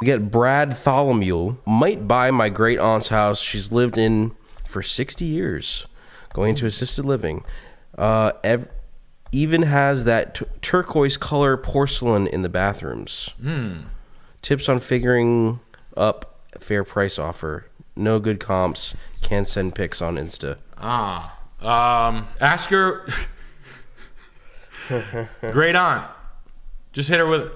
We get Brad Tholomew. Might buy my great aunt's house. She's lived in for 60 years, going to assisted living. Uh, ev- even has that t- turquoise color porcelain in the bathrooms. Tips on figuring up fair price offer. No good comps. Can't send pics on Insta. Ah. Um, ask her. Great aunt. Just hit her with.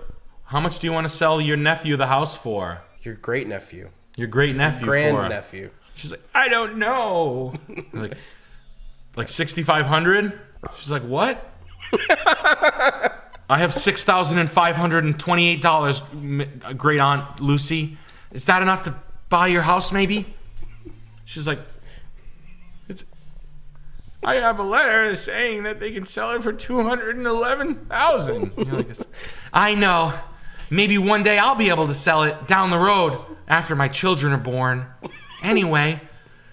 How much do you want to sell your nephew the house for? Your great nephew, Your great nephew grand nephew. She's like, I don't know. like, like sixty five hundred. She's like, what? I have six thousand and five hundred and twenty eight dollars. Uh, great aunt Lucy, is that enough to buy your house? Maybe. She's like, it's. I have a letter saying that they can sell it for two hundred and eleven thousand. Like, I know. Maybe one day I'll be able to sell it down the road after my children are born. Anyway,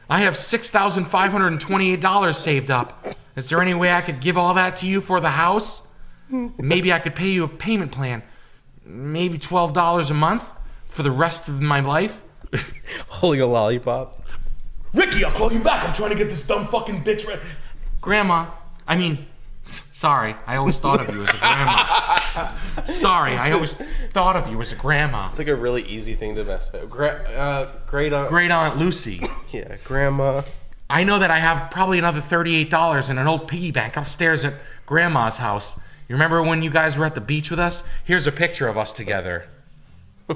I have six thousand five hundred and twenty-eight dollars saved up. Is there any way I could give all that to you for the house? Maybe I could pay you a payment plan. Maybe twelve dollars a month for the rest of my life. Holding a lollipop. Ricky, I'll call you back. I'm trying to get this dumb fucking bitch right. Grandma, I mean, sorry. I always thought of you as a grandma. sorry, I always thought of you as a grandma. It's like a really easy thing to mess up. Gra- uh, great aunt. Great Aunt Lucy. Yeah, grandma. I know that I have probably another $38 in an old piggy bank upstairs at Grandma's house. You remember when you guys were at the beach with us? Here's a picture of us together.